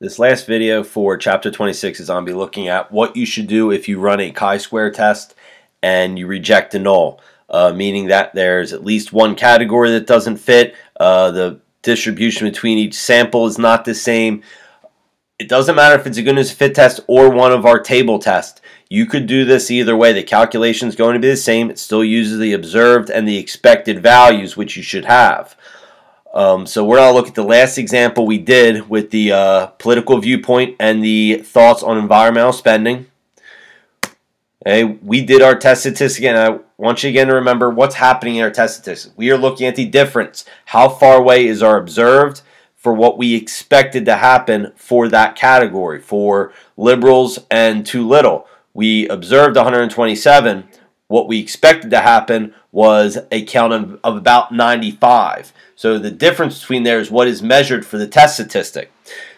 This last video for chapter 26 is on be looking at what you should do if you run a chi-square test and you reject a null, uh, meaning that there's at least one category that doesn't fit, uh, the distribution between each sample is not the same. It doesn't matter if it's a goodness fit test or one of our table tests. You could do this either way. The calculation is going to be the same. It still uses the observed and the expected values, which you should have. Um, so we're going to look at the last example we did with the uh, political viewpoint and the thoughts on environmental spending. Okay, we did our test statistic, and I want you again to remember what's happening in our test statistic. We are looking at the difference. How far away is our observed for what we expected to happen for that category, for liberals and too little. We observed 127. What we expected to happen was a count of, of about 95. So the difference between there is what is measured for the test statistic.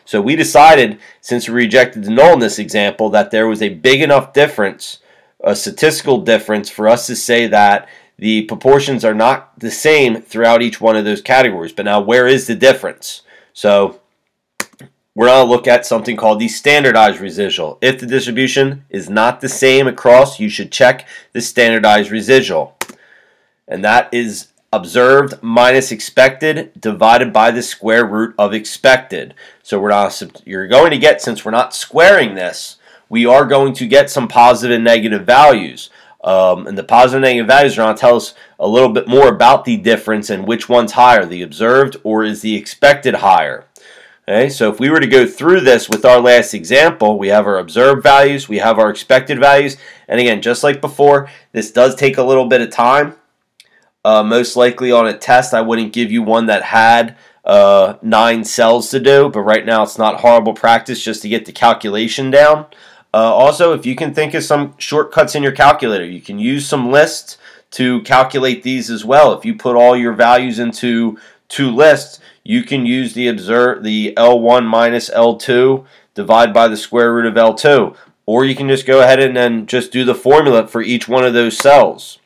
So we decided, since we rejected the null in this example, that there was a big enough difference, a statistical difference, for us to say that the proportions are not the same throughout each one of those categories. But now, where is the difference? So we're going to look at something called the standardized residual. If the distribution is not the same across, you should check the standardized residual. And that is observed minus expected divided by the square root of expected. So we're not you're going to get since we're not squaring this, we are going to get some positive and negative values. Um, and the positive and negative values are going to tell us a little bit more about the difference and which one's higher, the observed or is the expected higher. Okay, so if we were to go through this with our last example, we have our observed values, we have our expected values, and again, just like before, this does take a little bit of time. Uh, most likely on a test, I wouldn't give you one that had uh, nine cells to do, but right now it's not horrible practice just to get the calculation down. Uh, also, if you can think of some shortcuts in your calculator, you can use some lists to calculate these as well. If you put all your values into two lists, you can use the observe the L1 minus L2 divide by the square root of L2. Or you can just go ahead and then just do the formula for each one of those cells.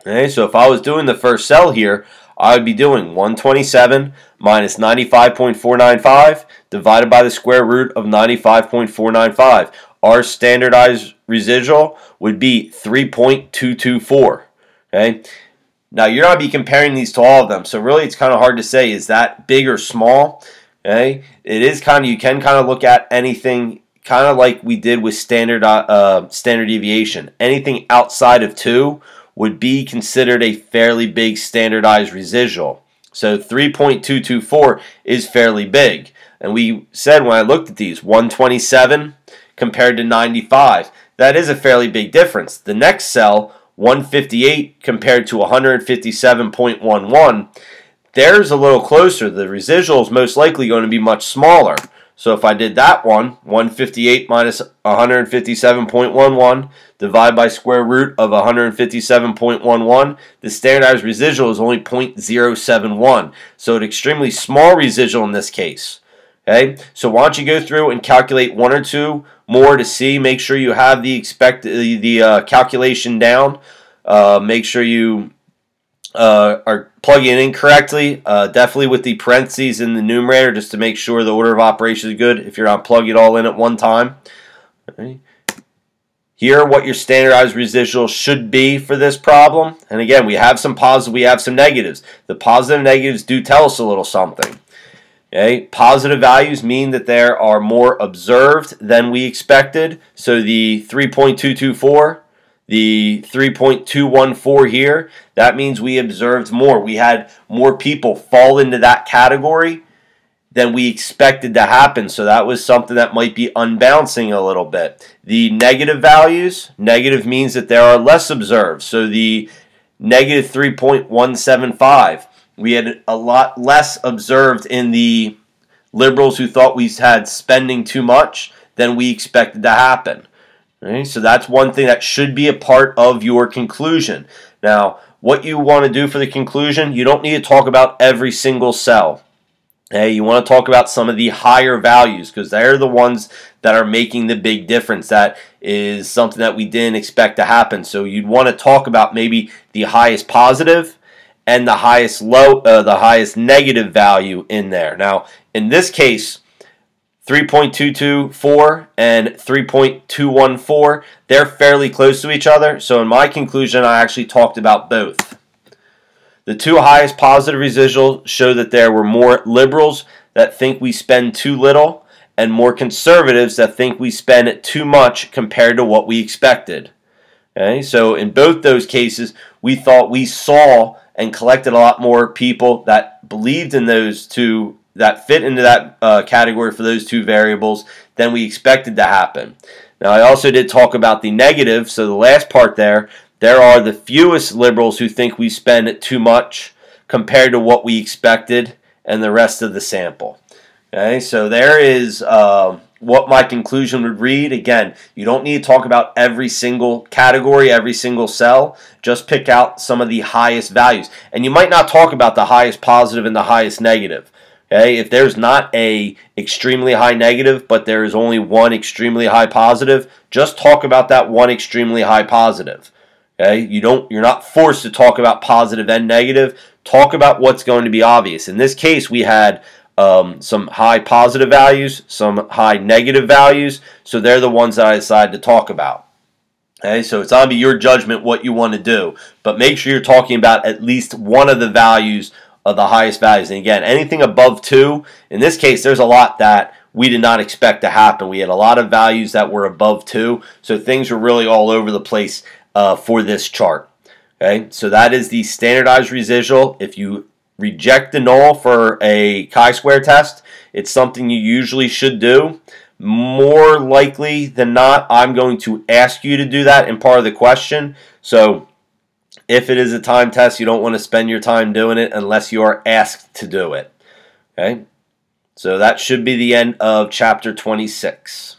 Okay, so if I was doing the first cell here, I would be doing 127 minus 95.495 divided by the square root of 95.495. Our standardized residual would be 3.224. Okay. Now you're not be comparing these to all of them, so really it's kind of hard to say is that big or small. Okay, it is kind of you can kind of look at anything kind of like we did with standard uh, standard deviation. Anything outside of two would be considered a fairly big standardized residual. So 3.224 is fairly big. And we said when I looked at these, 127 compared to 95, that is a fairly big difference. The next cell, 158 compared to 157.11, there's a little closer. The residual is most likely going to be much smaller. So if I did that one, 158 minus 157.11 divided by square root of 157.11, the standardized residual is only 0.071. So an extremely small residual in this case. Okay, so why don't you go through and calculate one or two more to see. Make sure you have the expect the, the uh, calculation down. Uh, make sure you uh, are plugging in correctly. Uh, definitely with the parentheses in the numerator just to make sure the order of operations is good if you're not plugging it all in at one time. Here, what your standardized residual should be for this problem. And again, we have some positives, we have some negatives. The positive negatives do tell us a little something. Okay, positive values mean that there are more observed than we expected. So the 3.224 the 3.214 here, that means we observed more. We had more people fall into that category than we expected to happen. So that was something that might be unbalancing a little bit. The negative values, negative means that there are less observed. So the negative 3.175, we had a lot less observed in the liberals who thought we had spending too much than we expected to happen. Okay, so that's one thing that should be a part of your conclusion. Now, what you want to do for the conclusion, you don't need to talk about every single cell. Hey, you want to talk about some of the higher values because they're the ones that are making the big difference. That is something that we didn't expect to happen. So you'd want to talk about maybe the highest positive and the highest low, uh, the highest negative value in there. Now, in this case, 3.224 and 3.214, they're fairly close to each other. So in my conclusion, I actually talked about both. The two highest positive residuals show that there were more liberals that think we spend too little and more conservatives that think we spend too much compared to what we expected. Okay, so in both those cases, we thought we saw and collected a lot more people that believed in those two that fit into that uh, category for those two variables than we expected to happen. Now, I also did talk about the negative, so the last part there, there are the fewest liberals who think we spend too much compared to what we expected and the rest of the sample. Okay, so there is uh, what my conclusion would read. Again, you don't need to talk about every single category, every single cell. Just pick out some of the highest values. And you might not talk about the highest positive and the highest negative. Okay, if there's not a extremely high negative, but there is only one extremely high positive, just talk about that one extremely high positive. Okay, you don't you're not forced to talk about positive and negative. Talk about what's going to be obvious. In this case, we had um, some high positive values, some high negative values. So they're the ones that I decided to talk about. Okay, so it's on to your judgment what you want to do, but make sure you're talking about at least one of the values of the highest values. And again, anything above two, in this case, there's a lot that we did not expect to happen. We had a lot of values that were above two, so things were really all over the place uh, for this chart. Okay, so that is the standardized residual. If you reject the null for a chi-square test, it's something you usually should do. More likely than not, I'm going to ask you to do that in part of the question. So if it is a time test, you don't want to spend your time doing it unless you are asked to do it. Okay? So that should be the end of chapter 26.